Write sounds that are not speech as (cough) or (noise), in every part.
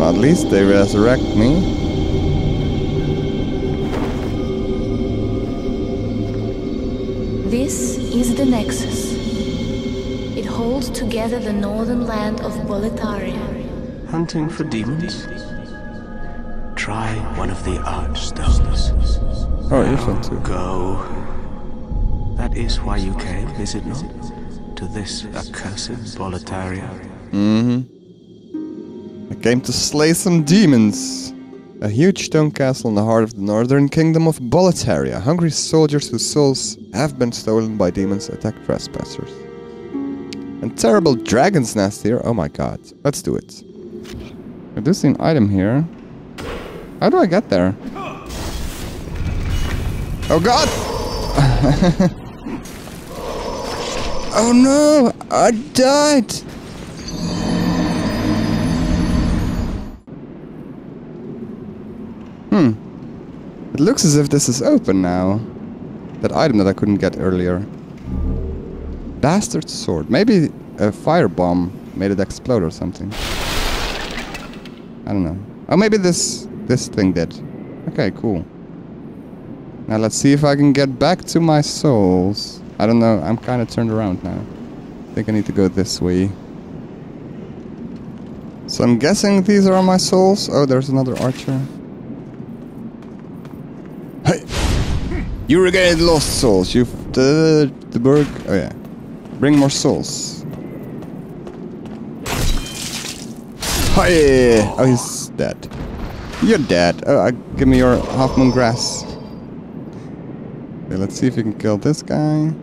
Well, at least they resurrect me. This is the Nexus. It holds together the northern land of Boletaria. Hunting for demons? Try one of the Archstones. Oh, you fun too. Go. That is why you came, is it not? To this accursed Boletaria. I came to slay some demons. A huge stone castle in the heart of the northern kingdom of Boletaria. Hungry soldiers whose souls have been stolen by demons attack trespassers. And terrible dragon's nest here. Oh my god. Let's do it. I do see an item here. How do I get there? Oh god! (laughs) oh no! I died! It looks as if this is open now. That item that I couldn't get earlier. Bastard sword. Maybe a firebomb made it explode or something. I don't know. Oh, maybe this this thing did. Okay, cool. Now let's see if I can get back to my souls. I don't know. I'm kind of turned around now. I think I need to go this way. So I'm guessing these are my souls. Oh, there's another archer. You regained lost souls. You've the the burg. Oh yeah. Bring more souls. Hi! Oh, he's dead. You're dead. Oh, uh, give me your half moon grass. Okay, let's see if we can kill this guy.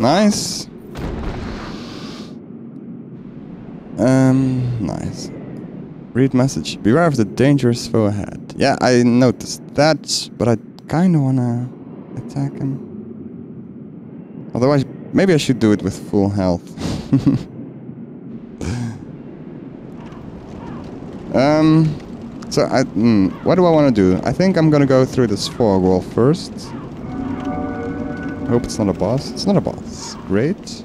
Nice. Um, nice. Read message. Beware of the dangerous foe ahead. Yeah, I noticed that, but I kind of wanna attack him. Otherwise, maybe I should do it with full health. (laughs) um, so I, mm, what do I want to do? I think I'm gonna go through this fog wall first. Hope it's not a boss. It's not a boss. Great.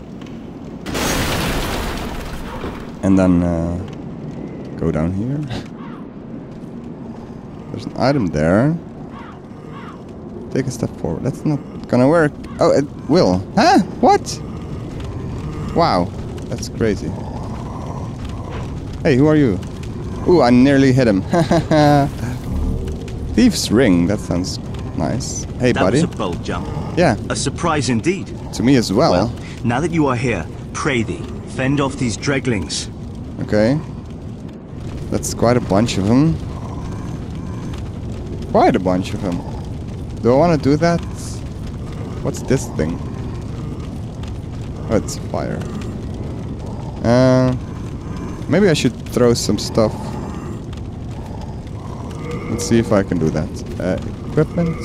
And then uh, go down here. (laughs) There's an item there. Take a step forward. That's not gonna work. Oh, it will. Huh? What? Wow. That's crazy. Hey, who are you? Ooh, I nearly hit him. (laughs) Thief's ring. That sounds nice. Hey, That buddy. was a bold jump. Yeah, A surprise indeed. to me as well. Well, now that you are here, pray thee, fend off these dreglings. Okay. That's quite a bunch of them. Quite a bunch of them. Do I want to do that? What's this thing? Oh, it's fire. Uh, maybe I should throw some stuff. Let's see if I can do that. Uh, equipment.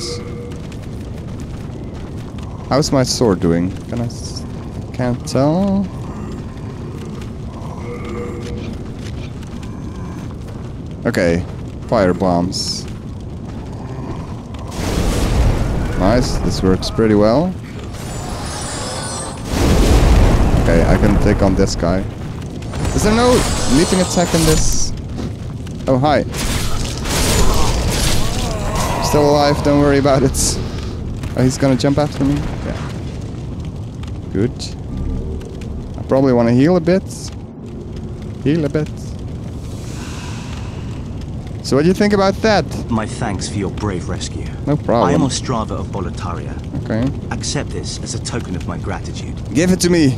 How's my sword doing? Can I? S- can't tell. Okay, fire bombs. Nice, this works pretty well. Okay, I can take on this guy. Is there no leaping attack in this? Oh, hi. Still alive, don't worry about it. Oh, he's gonna jump after me? Yeah. Good. I probably want to heal a bit. Heal a bit. So what do you think about that? My thanks for your brave rescue. No problem. I am Ostrava of Boletaria. Okay. Accept this as a token of my gratitude. Give it to me.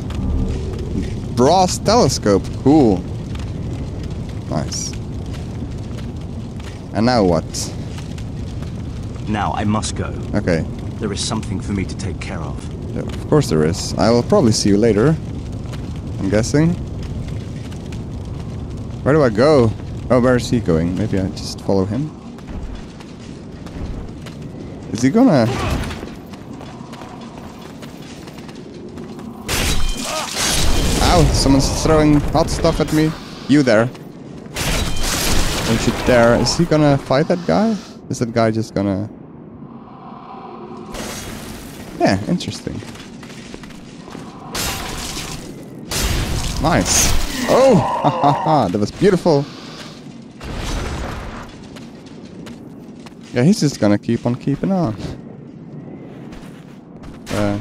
Brass telescope. Cool. Nice. And now what? Now I must go. Okay. There is something for me to take care of. Yeah, of course there is. I will probably see you later. I'm guessing. Where do I go? Oh, where is he going? Maybe I just follow him. Is he gonna... Ow, someone's throwing hot stuff at me. You there. Don't you dare. Is he gonna fight that guy? Is that guy just gonna... Yeah, interesting. Nice. Oh, (laughs) ha ha ha, that was beautiful. Yeah, he's just gonna keep on keeping on. Uh,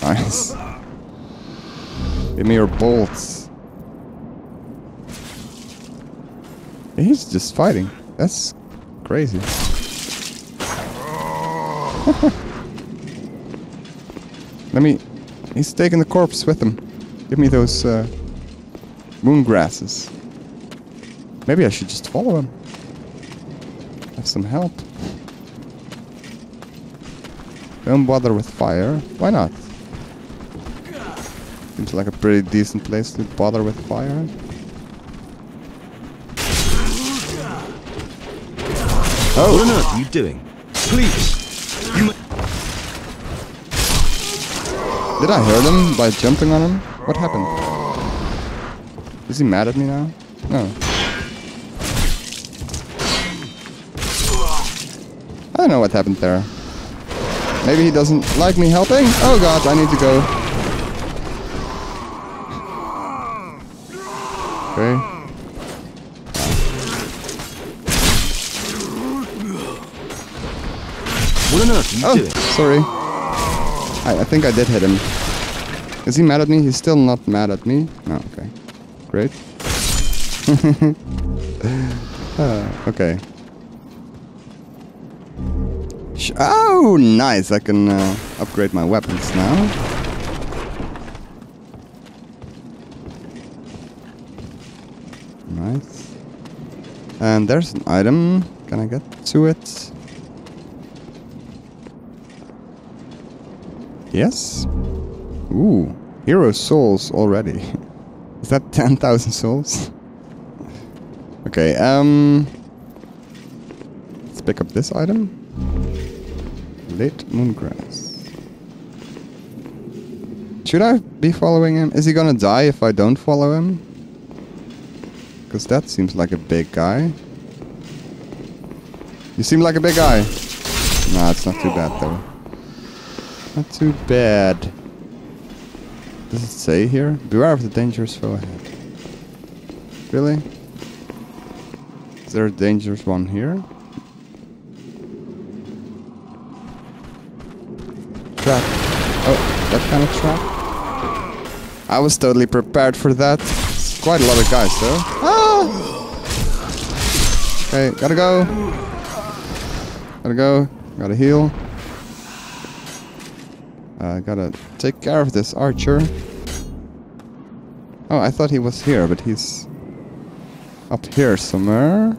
(laughs) nice. Give me your bolts. He's just fighting. That's crazy. (laughs) Let me... He's taking the corpse with him. Give me those uh, moon grasses. Maybe I should just follow him. Have some help. Don't bother with fire. Why not? Seems like a pretty decent place to bother with fire. Oh. What on earth are you doing? Please! You Did I hurt him by jumping on him? What happened? Is he mad at me now? No. I don't know what happened there. Maybe he doesn't like me helping? Oh god, I need to go. Okay. Oh, sorry. I, I think I did hit him. Is he mad at me? He's still not mad at me. No, okay. Great. (laughs) Ah, okay. Sh- oh, nice. I can uh, upgrade my weapons now. Nice. And there's an item. Can I get to it? Yes. Ooh, hero souls already. (laughs) Is that (laughs) 10,000 souls? okay, um... Let's pick up this item. Late moongrass. Should I be following him? Is he gonna die if I don't follow him? Because that seems like a big guy. You seem like a big guy. Nah, it's not too bad though. Not too bad. Does it say here? Beware of the dangerous foe ahead. Really? Is there a dangerous one here? Trap. Oh, that kind of trap? I was totally prepared for that. Quite a lot of guys though. Ah! Okay, gotta go. Gotta go. Gotta heal. I uh, gotta take care of this archer. Oh, I thought he was here, but he's up here somewhere.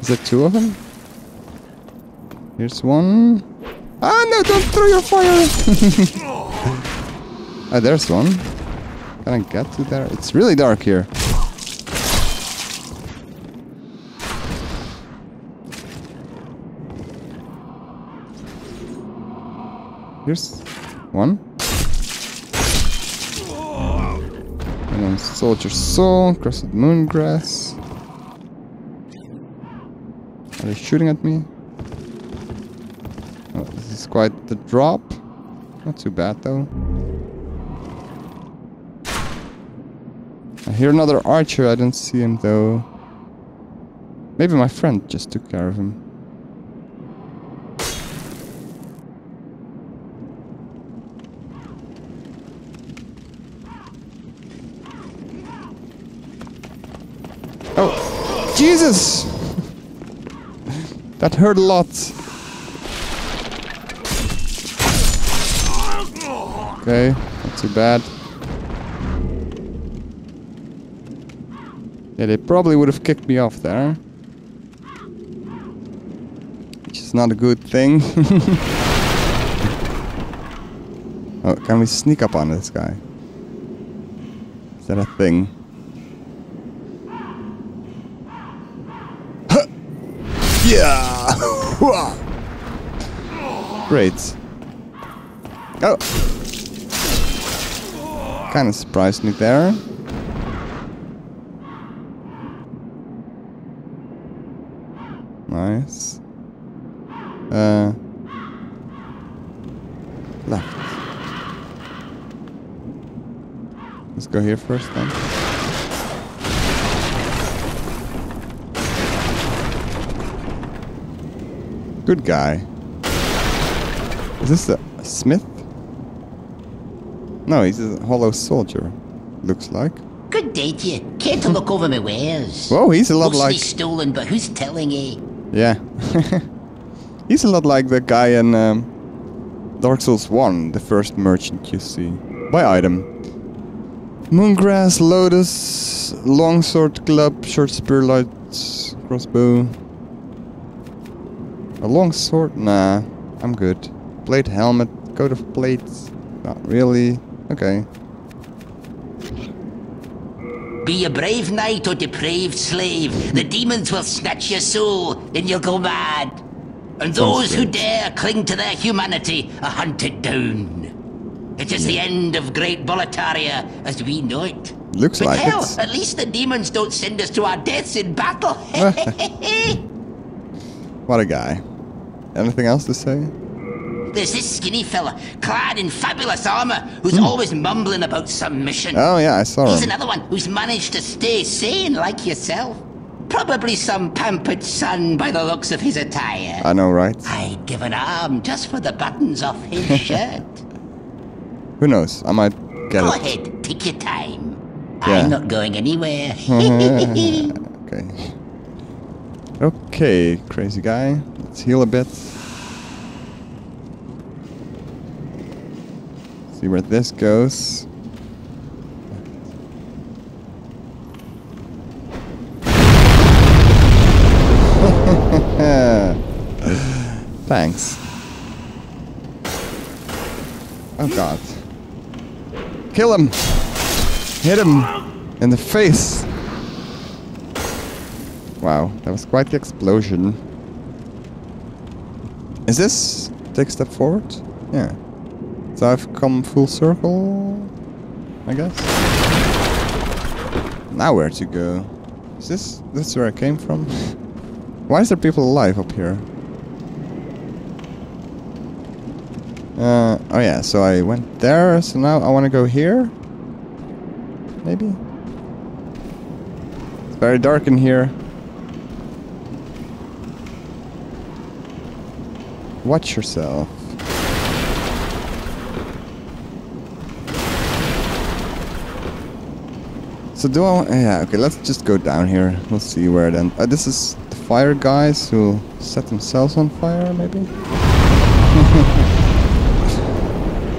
Is there two of them? Here's one. Ah, no, don't throw your fire! oh, (laughs) there's one. Can I get to there? It's really dark here. Here's one. And then Soldier Soul, Crescent Moongrass. Are they shooting at me? Oh, this is quite the drop. Not too bad though. I hear another archer, I don't see him though. Maybe my friend just took care of him. Oh, Jesus! that hurt a lot. Okay, not too bad. Yeah, they probably would have kicked me off there. Which is not a good thing. (laughs) oh, can we sneak up on this guy? Is that a thing? Yeah! Great. Oh! Kind of surprised me there. Nice. Uh. left. Let's go here first then. Good guy. Is this a, smith? No, he's a hollow soldier. Looks like. Good day to you. Care to look over my wares? Whoa, he's a lot Mostly like. stolen, but who's telling eh? Yeah. (laughs) he's a lot like the guy in um, Dark Souls 1, the first merchant you see. Buy item. Moongrass, lotus, longsword, club, short spear, light crossbow. A long sword? Nah, I'm good. Plate helmet, coat of plates. Not really. Okay. Be a brave knight or depraved slave. The demons will snatch your soul, and you'll go mad. And those who dare cling to their humanity are hunted down. It is the end of Great Boletaria as we know it. Looks but like hell, it. at least the demons don't send us to our deaths in battle. (laughs) (laughs) What a guy. Anything else to say? There's this skinny fella, clad in fabulous armor, who's hmm. always mumbling about some mission. Oh yeah, I saw He's him. another one who's managed to stay sane like yourself. Probably some pampered son by the looks of his attire. I know, right? I'd give an arm just for the buttons off his (laughs) shirt. Who knows? I might get Go it. ahead, take your time. Yeah. I'm not going anywhere. (laughs) Okay. (laughs) Okay, crazy guy. Let's heal a bit. See where this goes. (laughs) Thanks. Oh god. Kill him! Hit him in the face! Wow, that was quite the explosion. Is this take a step forward? Yeah. So I've come full circle, I guess. Now where to go? Is this this where I came from? (laughs) Why is there people alive up here? Uh, oh yeah, so I went there, so now I want to go here? Maybe? It's very dark in here. Watch yourself. So do I? Yeah. Okay. Let's just go down here. We'll see where then. Uh, this is the fire guys who set themselves on fire. Maybe. (laughs)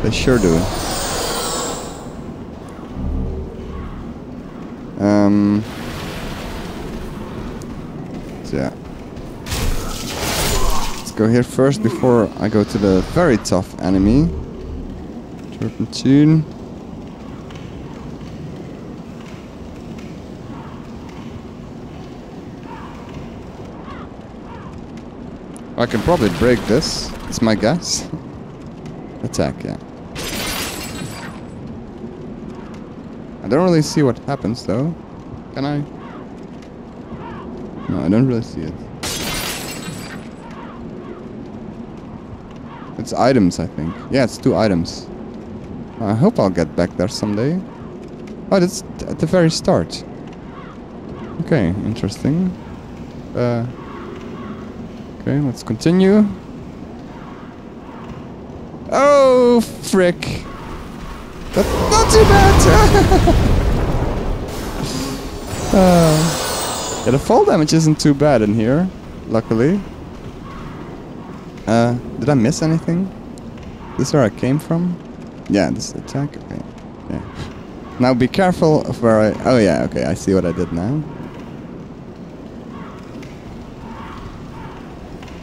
they sure do. Go here first before I go to the very tough enemy. Turpentine. I can probably break this. It's my guess. (laughs) Attack, yeah. I don't really see what happens though. Can I? No, I don't really see it. It's items, I think. Yeah, it's two items. I hope I'll get back there someday. Oh, t- at the very start. Okay, interesting. Uh, okay, let's continue. Oh, frick. That's not too bad. (laughs) uh, yeah, the fall damage isn't too bad in here, luckily. Uh, did I miss anything? This is where I came from? Yeah, this attack. Okay. Yeah. Now be careful of where I. Oh yeah. Okay, I see what I did now.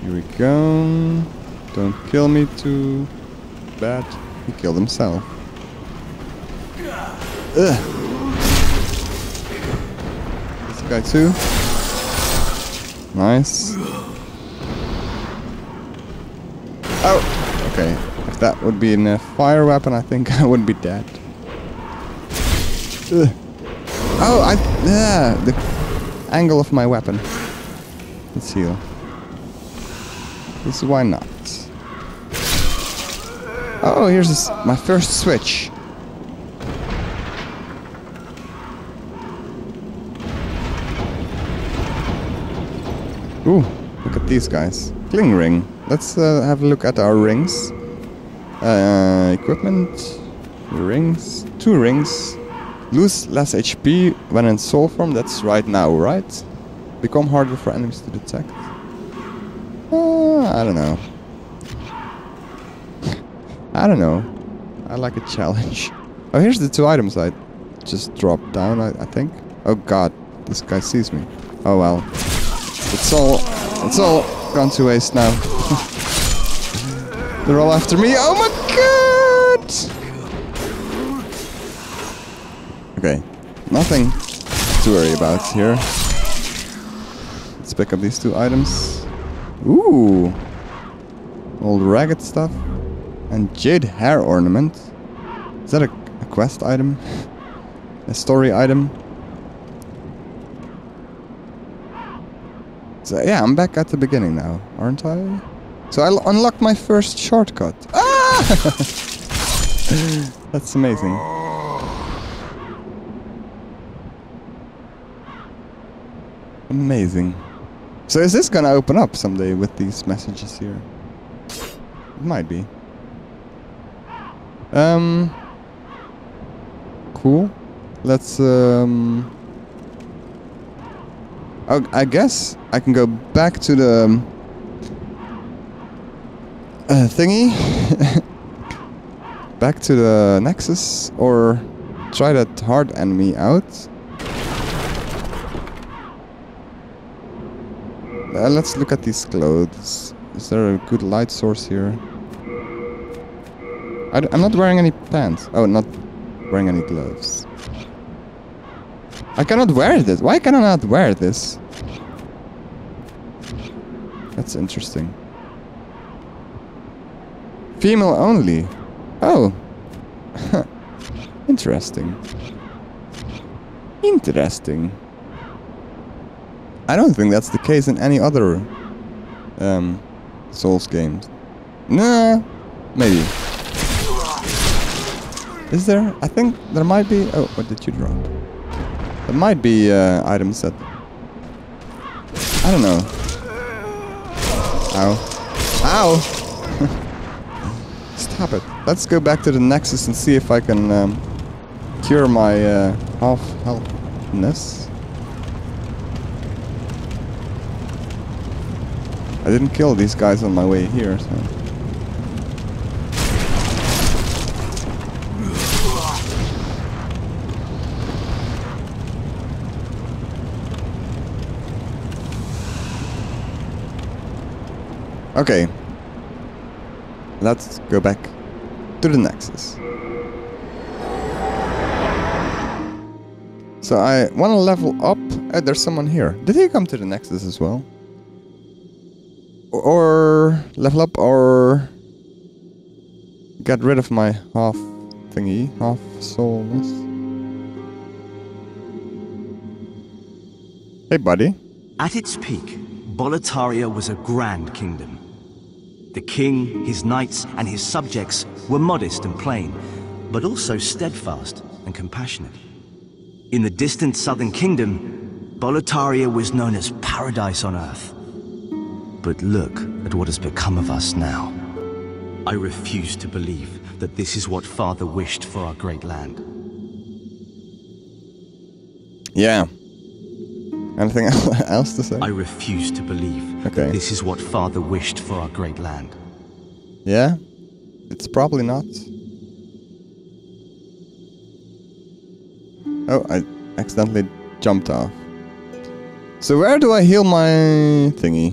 Here we go. Don't kill me too bad. He killed himself. Ugh. This guy too. Nice. Oh, okay. If that would be in a fire weapon, I think (laughs) I would be dead. Ugh. Oh, I yeah the angle of my weapon. Let's heal. This is why not. Oh, here's my first switch. Ooh, look at these guys. Cling ring. Let's uh, have a look at our rings. Uh, equipment, rings, two rings. Lose less HP when in soul form. That's right now, right? Become harder for enemies to detect. Uh, I don't know. I don't know. I like a challenge. (laughs) Oh, here's the two items I just dropped down, I, I think. Oh god, this guy sees me. Oh well. It's all, it's all gone to waste now. (laughs) They're all after me. Oh my god! Okay, nothing to worry about here. Let's pick up these two items. Ooh, old ragged stuff and jade hair ornament. Is that a, a quest item? (laughs) a story item? Yeah, I'm back at the beginning now, aren't I? So I unlocked my first shortcut. Ah! (laughs) That's amazing. Amazing. So is this gonna open up someday with these messages here? It might be. Um. Cool. Let's um. I guess I can go back to the um, uh, thingy. (laughs) back to the Nexus or try that hard enemy out. Uh, let's look at these clothes. Is there a good light source here? I d I'm not wearing any pants. Oh, not wearing any gloves. I cannot wear this. Why can I not wear this? That's interesting. Female only. Oh. (laughs) Interesting. Interesting. I don't think that's the case in any other um, Souls games. Nah, maybe. Is there? I think there might be. Oh, what did you drop? There might be uh, items that. I don't know. Ow. Ow! (laughs) Stop it. Let's go back to the Nexus and see if I can um, cure my uh, half healthness. I didn't kill these guys on my way here, so. Okay. Let's go back to the Nexus. So I want to level up. Oh, there's someone here. Did he come to the Nexus as well? Or level up or get rid of my half thingy, half soulness. Hey buddy. At its peak, Boletaria was a grand kingdom. The king, his knights, and his subjects were modest and plain, but also steadfast and compassionate. In the distant southern kingdom, Boletaria was known as paradise on earth. But look at what has become of us now. I refuse to believe that this is what Father wished for our great land. Yeah. Anything (laughs) else to say? I refuse to believe Okay. this is what Father wished for our great land. Yeah? It's probably not. Oh, I accidentally jumped off. So where do I heal my thingy?